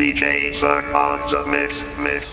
DJ Zerg on the mix, mix.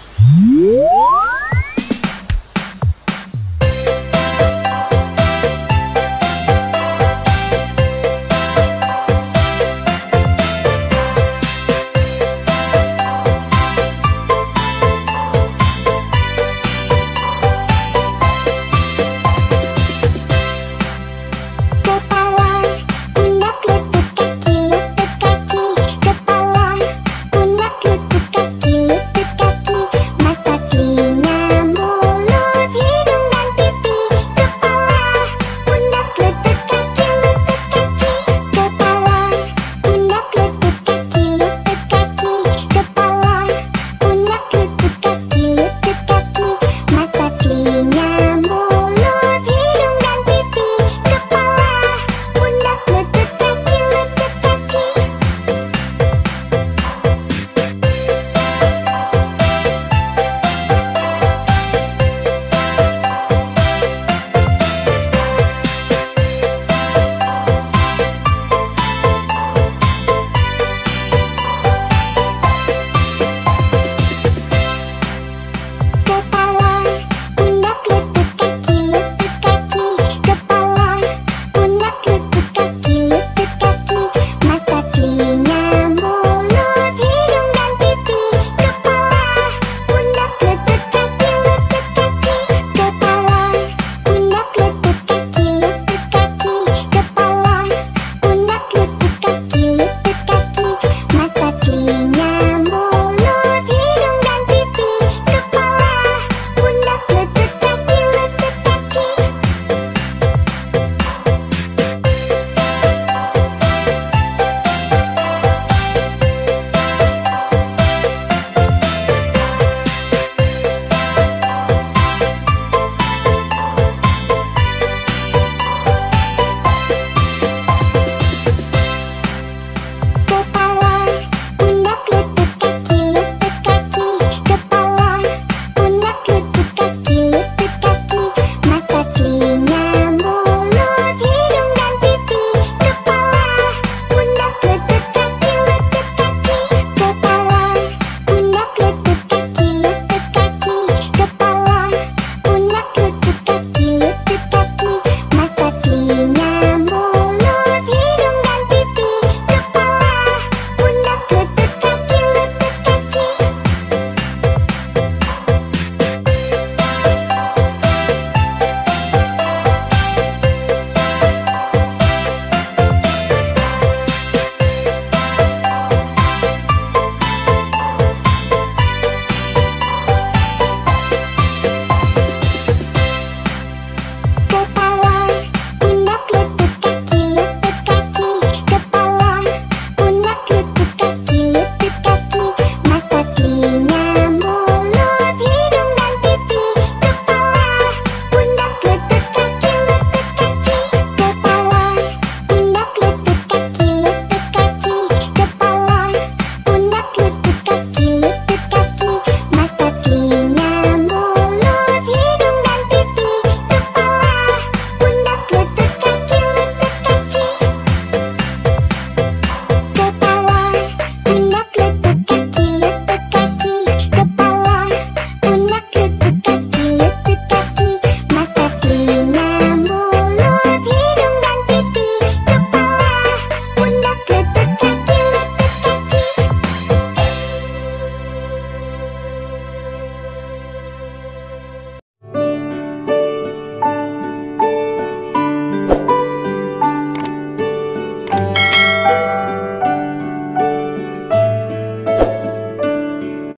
Minha